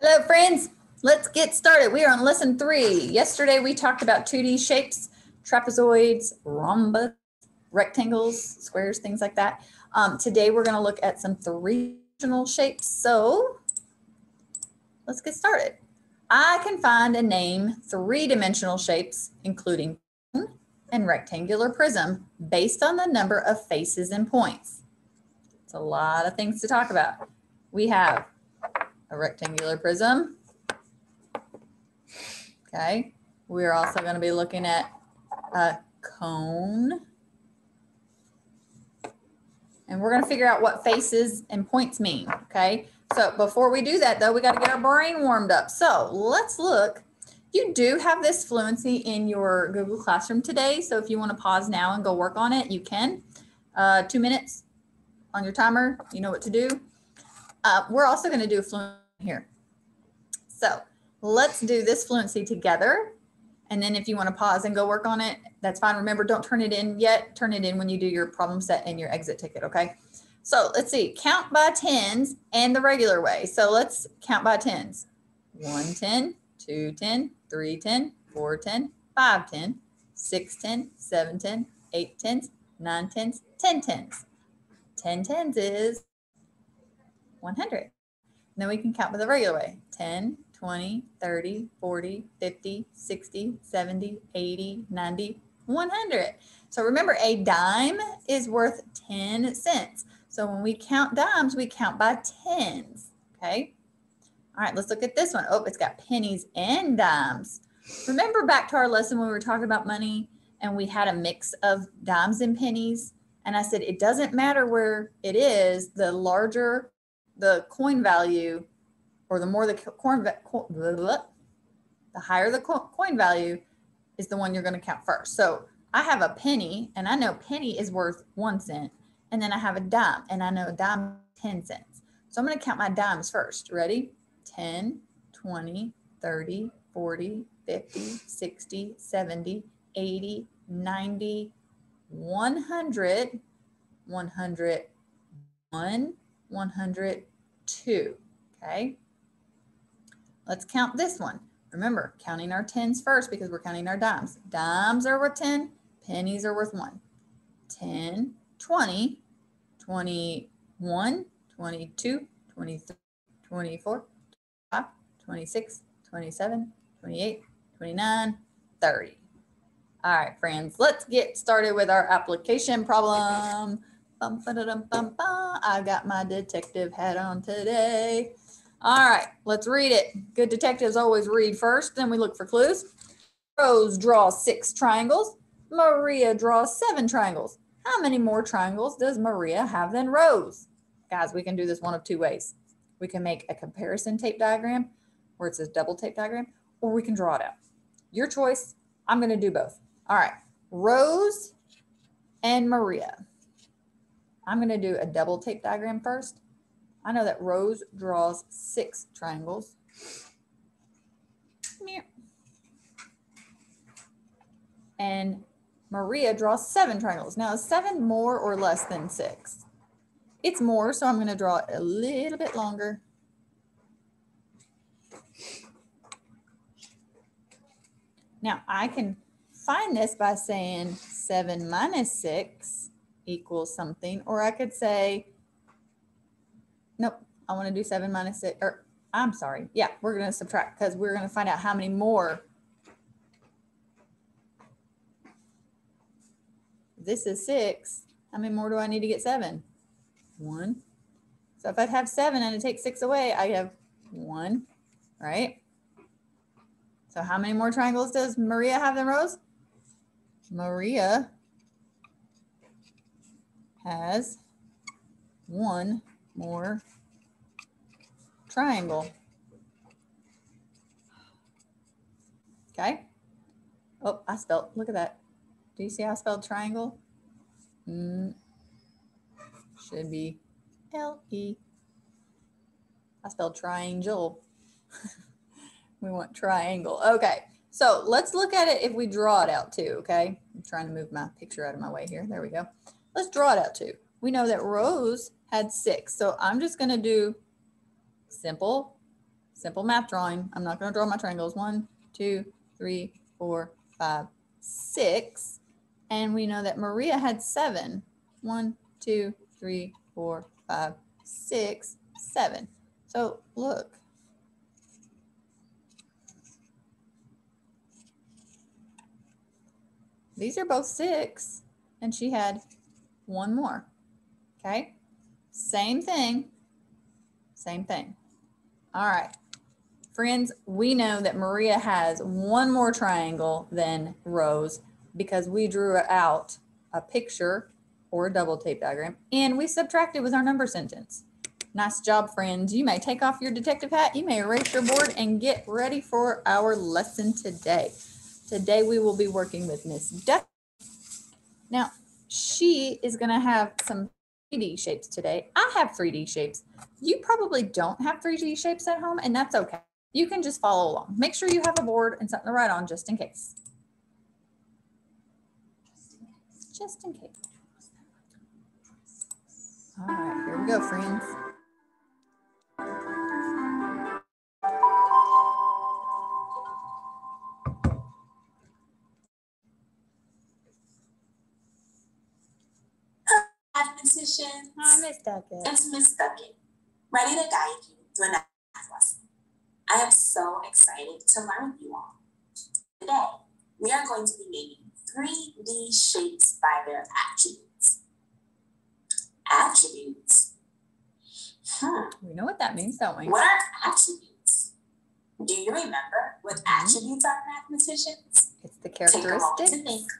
Hello, friends. Let's get started. We are on lesson three. Yesterday, we talked about 2D shapes, trapezoids, rhombus, rectangles, squares, things like that. Um, today, we're going to look at some three-dimensional shapes. So let's get started. I can find and name three-dimensional shapes, including and rectangular prism, based on the number of faces and points. It's a lot of things to talk about. We have a rectangular prism. Okay, we're also going to be looking at a cone. And we're going to figure out what faces and points mean, okay? So before we do that though, we got to get our brain warmed up. So let's look. You do have this fluency in your Google Classroom today. So if you want to pause now and go work on it, you can. Uh, two minutes on your timer, you know what to do. Uh, we're also going to do a fluency here. So let's do this fluency together. And then if you want to pause and go work on it, that's fine. Remember, don't turn it in yet. Turn it in when you do your problem set and your exit ticket, okay? So let's see, count by tens and the regular way. So let's count by tens. 110, 210, 310, 410, 510, 610, 710, 8 tens, 9 tens, 10 tens. 10 tens is 100. then we can count by the regular way 10, 20, 30, 40, 50, 60, 70, 80, 90, 100. So remember, a dime is worth 10 cents. So when we count dimes, we count by tens. Okay. All right, let's look at this one. Oh, it's got pennies and dimes. Remember back to our lesson when we were talking about money and we had a mix of dimes and pennies? And I said, it doesn't matter where it is, the larger the coin value or the more the coin, the higher the coin value is the one you're going to count first. So I have a penny and I know penny is worth one cent. And then I have a dime and I know a dime 10 cents. So I'm going to count my dimes first. Ready? 10, 20, 30, 40, 50, 60, 70, 80, 90, 100, 101, 102. Okay. Let's count this one. Remember, counting our tens first because we're counting our dimes. Dimes are worth 10, pennies are worth 1. 10, 20, 21, 22, 23, 24, 25, 26, 27, 28, 29, 30. All right, friends, let's get started with our application problem. Bum, bum. I got my detective hat on today. All right, let's read it. Good detectives always read first, then we look for clues. Rose draws six triangles. Maria draws seven triangles. How many more triangles does Maria have than Rose? Guys, we can do this one of two ways. We can make a comparison tape diagram where it says double tape diagram, or we can draw it out. Your choice. I'm going to do both. All right, Rose and Maria. I'm going to do a double tape diagram first. I know that Rose draws six triangles. And Maria draws seven triangles. Now, is seven more or less than six? It's more, so I'm going to draw it a little bit longer. Now, I can find this by saying 7 minus 6 equals something, or I could say Nope. I want to do seven minus six, or I'm sorry. Yeah, we're going to subtract because we're going to find out how many more. This is six. How many more do I need to get seven? One. So if I have seven and it takes six away, I have one, right? So how many more triangles does Maria have than Rose? Maria has one more triangle. Okay. Oh, I spelled, look at that. Do you see how I spelled triangle? Mm, should be L-E. I spelled triangle. we want triangle. Okay. So let's look at it if we draw it out too, okay? I'm trying to move my picture out of my way here. There we go. Let's draw it out too. We know that Rose had six. So I'm just going to do simple simple math drawing. I'm not going to draw my triangles. One, two, three, four, five, six. And we know that Maria had seven. One, two, three, four, five, six, seven. So look. These are both six, and she had one more. Okay. Same thing. Same thing. All right. Friends, we know that Maria has one more triangle than Rose because we drew out a picture or a double tape diagram and we subtracted with our number sentence. Nice job, friends. You may take off your detective hat, you may erase your board and get ready for our lesson today. Today we will be working with Miss Duck. Now, she is going to have some 3D shapes today. I have 3D shapes. You probably don't have 3D shapes at home, and that's okay. You can just follow along. Make sure you have a board and something to write on just in case. Just in case. All right, here we go, friends. Mathematician, Hi, Miss Duckett. it's Miss Duckett, ready to guide you through a math lesson. I am so excited to learn with you all. Today, we are going to be naming 3D shapes by their attributes. Attributes. Hmm, We know what that means, don't we? what are attributes? Do you remember what Mhm. attributes are, mathematicians? It's the Take a moment to characteristics think.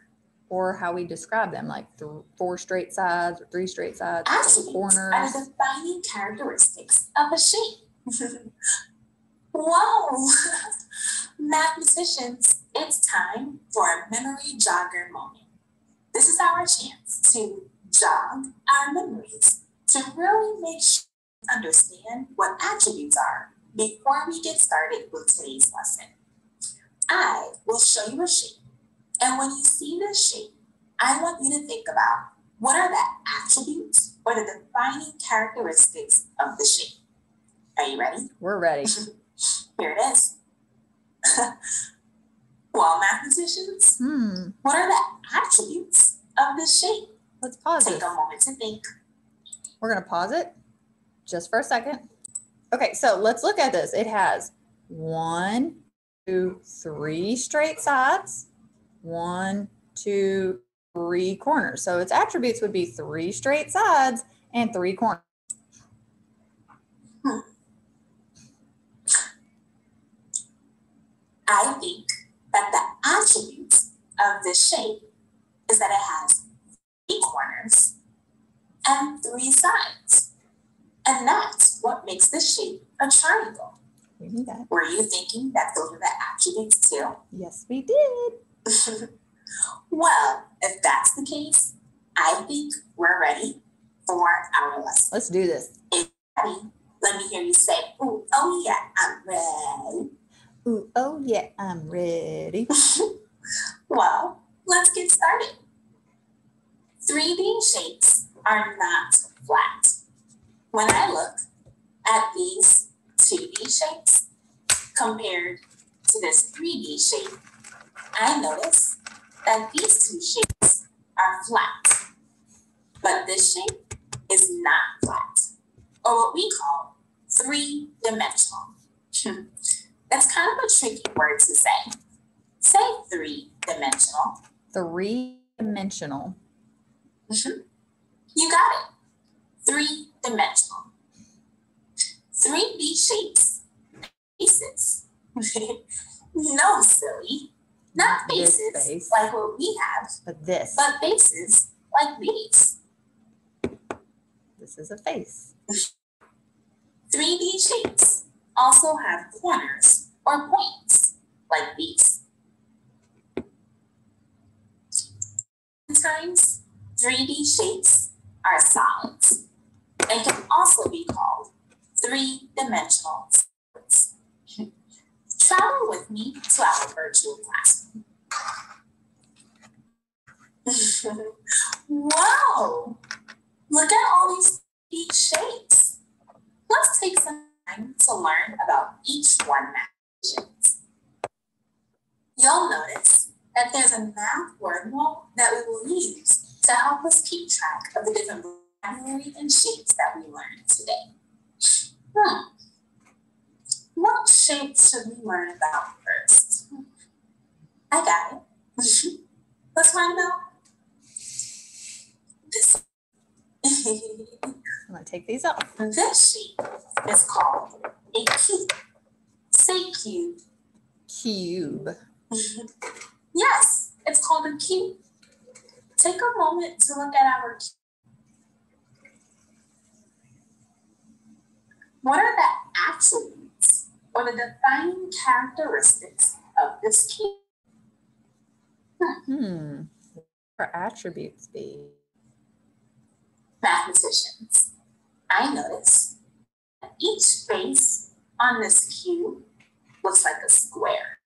Or how we describe them, like th- four straight sides or three straight sides, or Attributes are the defining characteristics of a shape. Whoa! Mathematicians, it's time for a memory jogger moment. This is our chance to jog our memories, to really make sure we understand what attributes are before we get started with today's lesson. I will show you a shape, and when you see this shape, I want you to think about what are the attributes or the defining characteristics of the shape? Are you ready? We're ready. Here it is. well, mathematicians, Hmm. what are the attributes of this shape? Let's pause Take this. a moment to think. We're going to pause it just for a second. Okay, so let's look at this. It has one, two, three straight sides, one, two, three corners. So its attributes would be three straight sides and three corners. Hmm. I think that the attributes of this shape is that it has three corners and three sides. And that's what makes this shape a triangle. We knew that. Were you thinking that those are the attributes too? Yes, we did. well, if that's the case, I think we're ready for our lesson. Let's do this. Ready? Let me hear you say, Ooh, oh yeah, I'm ready. Ooh, oh yeah, I'm ready. Well, let's get started. 3D shapes are not flat. When I look at these 2D shapes compared to this 3D shape, I notice that these two shapes are flat. But this shape is not flat, or what we call three dimensional. Hmm. That's kind of a tricky word to say. Say three dimensional. Three dimensional. Mm-hmm. You got it. Three dimensional. 3D shapes. Faces. no, silly. Not faces face. like what we have, But this, but faces like these. this is a face. 3D shapes also have corners or points like these. Sometimes 3D shapes are solids and can also be called three-dimensional solids. Travel with me to our virtual classroom. Whoa! Look at all these 3D shapes. Let's take some time to learn about each one. You'll notice that there's a math word wall that we will use to help us keep track of the different vocabulary and shapes that we learned today. Hmm. What shapes should we learn about first? I got it. Let's learn about this. I'm gonna take these off. this shape is called a cube. Say cube. Cube. yes, it's called a cube. Take a moment to look at our cube. What are the attributes or the defining characteristics of this cube? Hmm. What are attributes be? Mathematicians, I notice that each face on this cube looks like a square.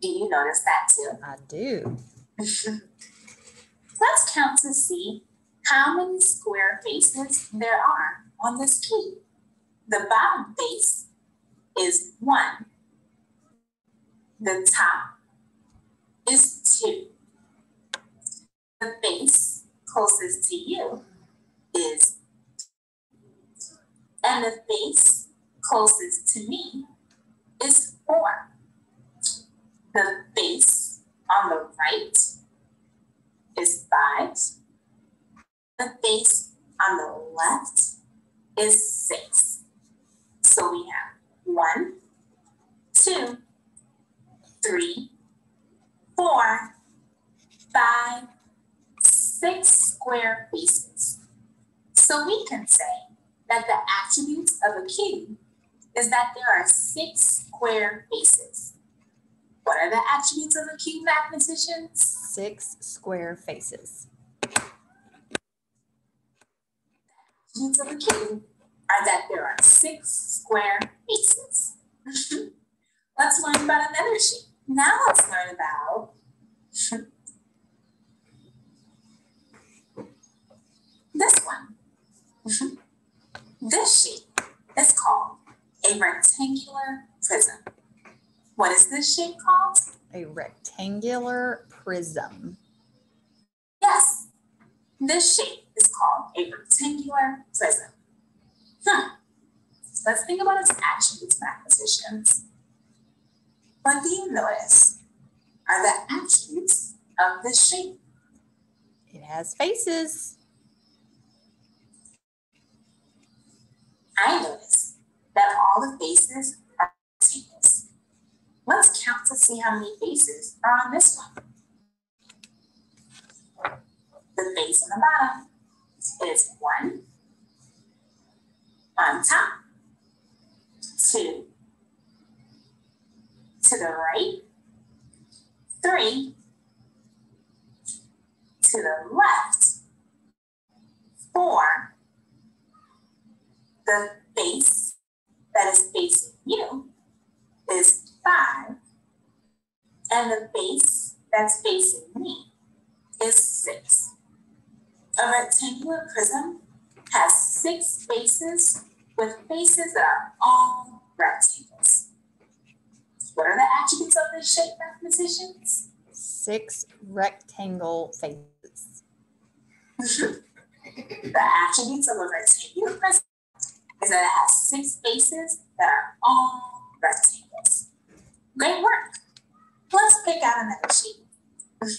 Do you notice that too? I do. Let's count to see how many square faces there are on this cube. The bottom face is one. The top is two. The face closest to you is and the face closest to me is four. The face on the right is five. The face on the left is six. So we have one, two, three, four, five, six square faces. So we can say that the attributes of a cube is that there are six square faces. What are the attributes of a cube, mathematicians? Six square faces. The attributes of a cube are that there are six square faces. let's learn about another shape. Now let's learn about this one. this shape is called a rectangular prism. What is this shape called? A rectangular prism. Yes, this shape is called a rectangular prism. Hmm. Let's think about its attributes, and What do you notice are the attributes of the shape? It has faces. I notice that all the faces are rectangles. Let's count to see how many faces are on this one. The face on the bottom is one on top, two to the right, three. To the left, four, the face that is facing you is five, and the face that's facing me is six. A rectangular prism has six faces with faces that are all rectangles. What are the attributes of this shape, mathematicians? Six rectangle faces. the attributes of a rectangular is that it has six faces that are all rectangles. Great work. Let's pick out another shape.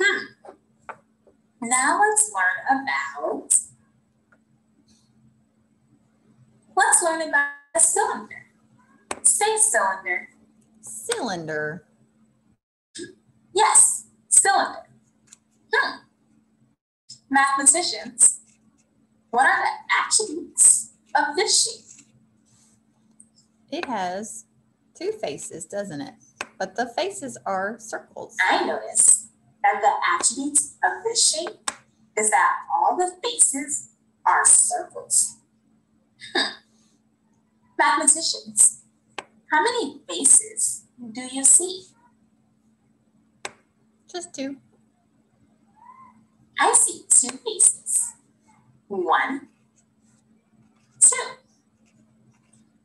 hmm. Now let's learn about let's learn about a cylinder. Say cylinder. Cylinder. Yes, cylinder. Hmm. Mathematicians, what are the attributes of this shape? It has two faces, doesn't it? But the faces are circles. I notice that the attributes of this shape is that all the faces are circles. Hmm. Mathematicians, how many faces do you see? Just two. I see two faces. One, two.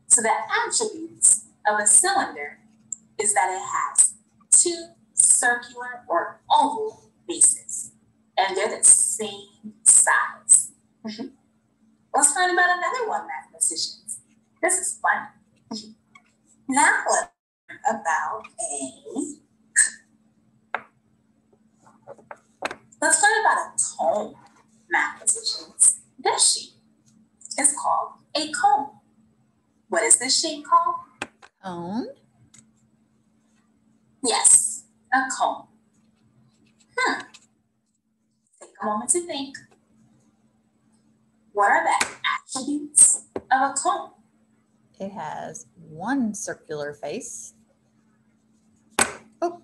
So the attributes of a cylinder is that it has two circular or oval bases, and they're the same size. Mhm. Let's learn about another one, mathematicians. This is fun. Now let's learn about a. Let's learn about a cone, mathematicians. This shape is called a cone. What is this shape called? Cone. Yes, a cone. Hmm. Take a moment to think. What are the attributes of a cone? It has one circular face. Oh,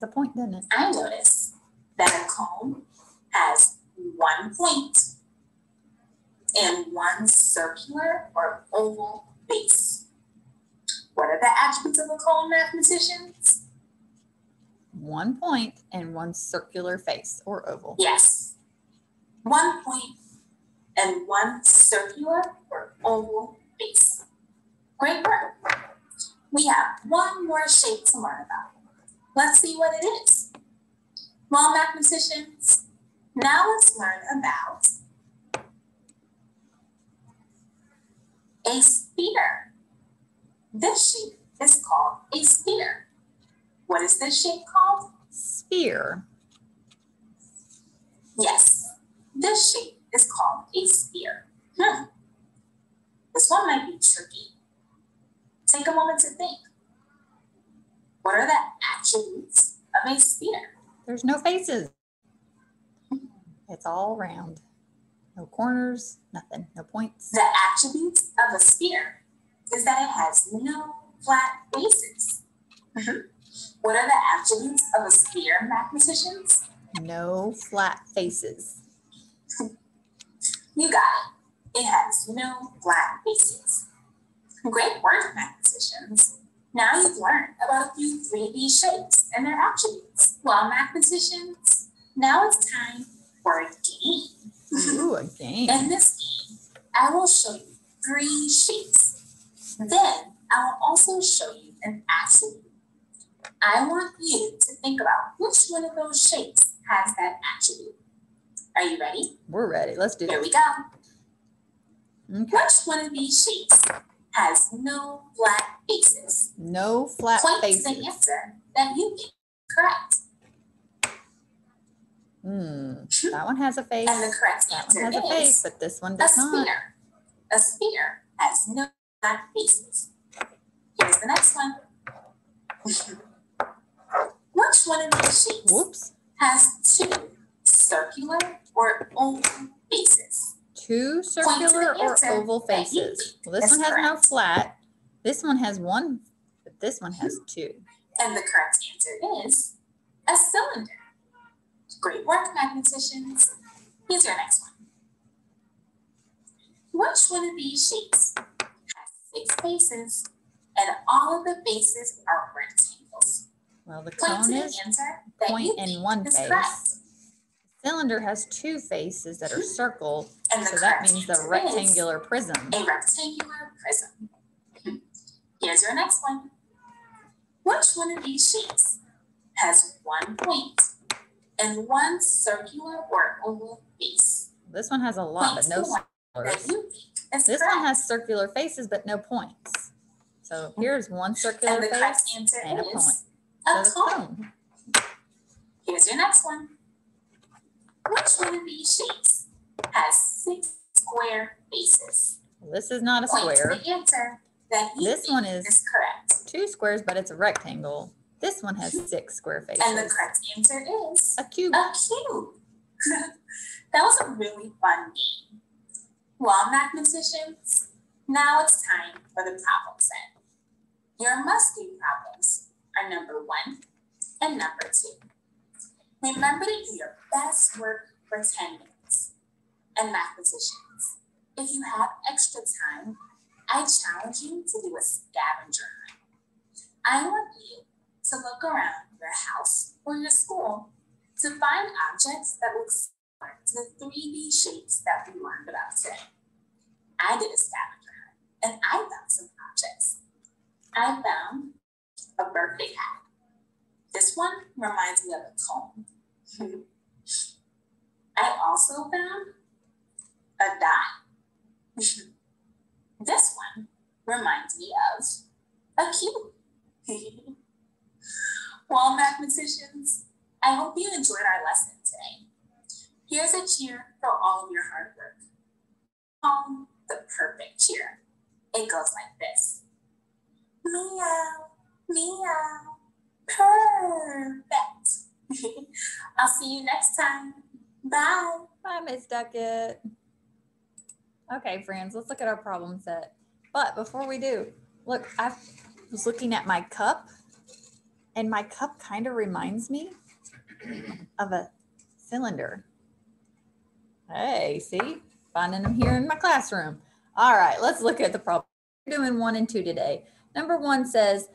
the point, didn't it? I notice that a cone has one point and one circular or oval base. What are the attributes of a cone, mathematicians? One point and one circular face or oval. Yes. One point and one circular or oval base. Great work. We have one more shape to learn about. Let's see what it is. Well, mathematicians, now let's learn about a sphere. This shape is called a sphere. What is this shape called? Sphere. Yes, this shape is called a sphere. Hmm. This one might be tricky. Take a moment to think. What are the attributes of a sphere? There's no faces. It's all round. No corners, nothing, no points. The attributes of a sphere is that it has no flat bases. Mhm. What are the attributes of a sphere, mathematicians? No flat faces. You got it. It has no flat bases. Great work, mathematicians. Now you've learned about a few 3D shapes and their attributes. Well, mathematicians, now it's time for a game. Ooh, a game. In this game, I will show you three shapes. Then I will also show you an attribute. I want you to think about which one of those shapes has that attribute. Are you ready? We're ready. Let's do it. Here this. we go. Okay. Which one of these shapes has no flat faces? No flat Point to faces. the answer that you think is correct. Hmm. That one has a face. And the correct That answer one has a face, but this one a does not. A sphere. A sphere has no flat faces. Here's the next one. Which one of these shapes Whoops. has two circular or oval faces? Two circular or oval faces. Well, this is one has no flat. This one has one, but this one has two. And the correct answer is a cylinder. Great work, mathematicians. Here's your next one. Which one of these shapes has six faces and all of the faces are rectangles? Well, the Point cone the is answer that point and one face. correct. Cylinder has two faces that are hmm. circle, And so that means the rectangular prism. a rectangular prism. Here's your next one. Which one of these shapes has one point and one circular or oval face? This one has a lot, but no the one that circulars. you think is This correct. one has circular faces, but no points. So here's one circular and face and a point. a So cone. Here's your next one. Which one of these shapes has six square faces? Well, This is not a Point square. the answer that you This one is is correct. two squares, but it's a rectangle. This one has six square faces. And the correct answer is A cube. a cube. that was a really fun game. Well, mathematicians, now it's time for the problem set. Your must-do problems are number one and number two. Remember to do your best work for 10 minutes. And mathematicians, if you have extra time, I challenge you to do a scavenger hunt. I want you to look around your house or your school to find objects that look similar to the 3D shapes that we learned about today. I did a scavenger hunt and I found some objects. I found a birthday hat. This one reminds me of a cone. I also found a dot. this one reminds me of a cube. well, mathematicians, I hope you enjoyed our lesson today. Here's a cheer for all of your hard work. Um, the perfect cheer. It goes like this. Meow, meow, perfect. I'll see you next time. Bye. Bye, Miss Duckett. Okay, friends, let's look at our problem set. But before we do, look, I was looking at my cup, and my cup kind of reminds me of a cylinder. Hey, see? Finding them here in my classroom. All right, let's look at the problem. We're doing one and two today. Number one says,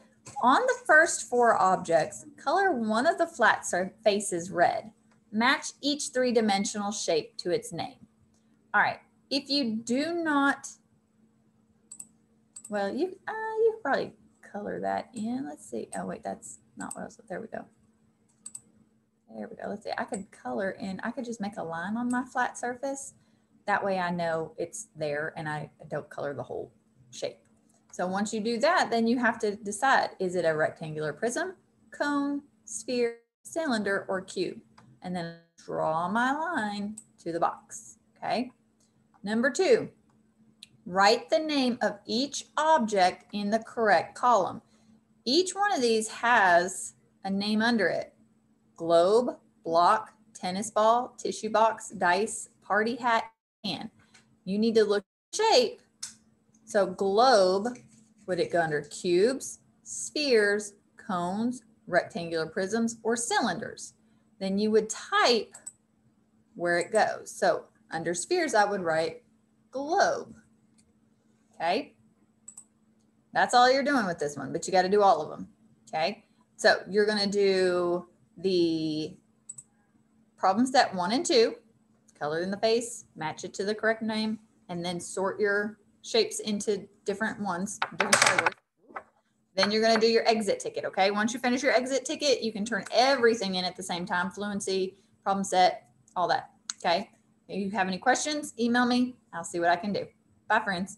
on the first four objects, color one of the flat faces red. Match each three-dimensional shape to its name. All right, if you do not, well, you, uh, you probably color that in. Let's see. Oh, wait, that's not what I was, there we go. There we go. Let's see. I could color in, I could just make a line on my flat surface. That way I know it's there and I don't color the whole shape. So once you do that, then you have to decide, is it a rectangular prism, cone, sphere, cylinder, or cube? And then draw my line to the box, okay? Number two, write the name of each object in the correct column. Each one of these has a name under it globe, block, tennis ball, tissue box, dice, party hat, can. You need to look shape. So globe, would it go under cubes, spheres, cones, rectangular prisms, or cylinders? Then you would type where it goes. So under spheres, I would write globe. Okay. That's all you're doing with this one, but you got to do all of them. Okay. So you're going to do the problem set one and two, color in the face, match it to the correct name, and then sort your shapes into different ones, different. Then you're going to do your exit ticket. Okay. Once you finish your exit ticket, you can turn everything in at the same time fluency, problem set, all that. Okay. If you have any questions, email me. I'll see what I can do. Bye, friends.